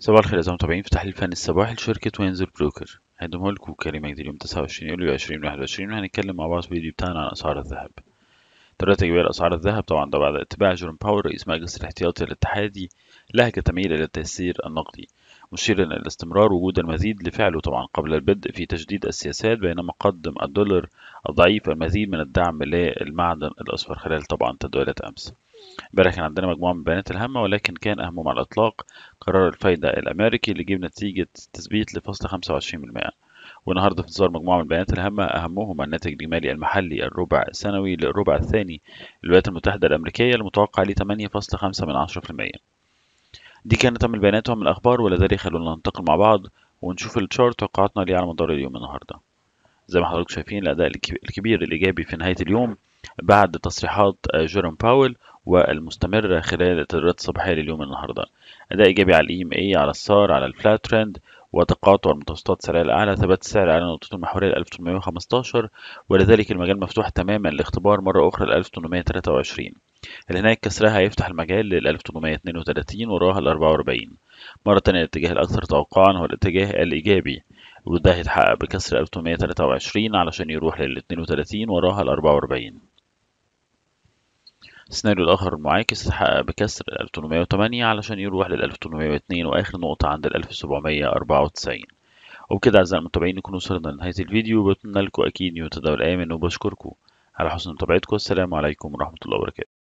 صباح الخير أعزائي المتابعين في تحليل فني الصباحي لشركة Windsor Brokers. هقدمه لكم كريم مجدي اليوم 29 يوليو 2021 وهنتكلم مع بعض في الفيديو بتاعنا عن أسعار الذهب. طريقة تجميع أسعار الذهب طبعا ده بعد اتباع جيروم باول رئيس مجلس الاحتياطي الاتحادي لهجة تميل إلى التيسير النقدي مشيرا إلى استمرار وجود المزيد لفعله طبعا قبل البدء في تشديد السياسات بينما قدم الدولار الضعيف المزيد من الدعم للمعدن الأصفر خلال طبعا تداولات أمس. امبارح كان عندنا مجموعة من البيانات الهامة ولكن كان أهمهم على الإطلاق قرار الفايدة الأمريكي اللي جيب نتيجة تثبيت وعشرين بالمئة. والنهاردة في انتظار مجموعة من البيانات الهامة أهمهم الناتج الإجمالي المحلي الربع السنوي للربع الثاني للولايات المتحدة الأمريكية المتوقع ليه 8.5 من عشرة في المية دي كانت من البيانات ومن الأخبار ولذلك خلونا ننتقل مع بعض ونشوف التشارت توقعاتنا ليه على مدار اليوم النهاردة. زي ما حضراتكم شايفين الأداء الكبير الإيجابي في نهاية اليوم بعد تصريحات جيروم باول والمستمرة خلال التداولات الصباحية لليوم النهاردة. أداء إيجابي على ال EMA على ال SAR على ال flat trend وتقاطع المتوسطات السعرية الأعلى ثبات السعر على نقطته المحورية 1815 ولذلك المجال مفتوح تماما لاختبار مرة أخرى ل 1823 اللي هناك كسرها هيفتح المجال لل 1832 وراها ال 44 مرة تانية الاتجاه الأكثر توقعا هو الاتجاه الإيجابي. وده هيتحقق بكسر 1823 علشان يروح لل 32 وراها ال 44 السيناريو الآخر المعاكس اتحقق بكسر ال 1808 علشان يروح لل 1802 وآخر نقطة عند ال 1794 وبكده أعزائي المتابعين نكون وصلنا لنهاية الفيديو بتمنى لكم أكيد يوم تداول آمن وبشكركم على حسن متابعتكم السلام عليكم ورحمة الله وبركاته.